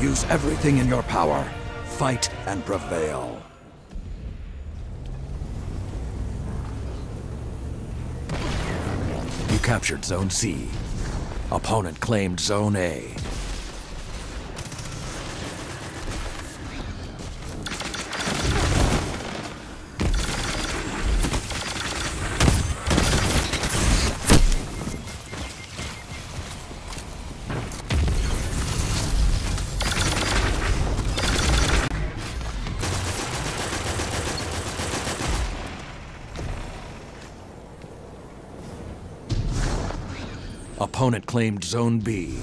Use everything in your power. Fight and prevail. You captured Zone C. Opponent claimed Zone A. Opponent claimed Zone B.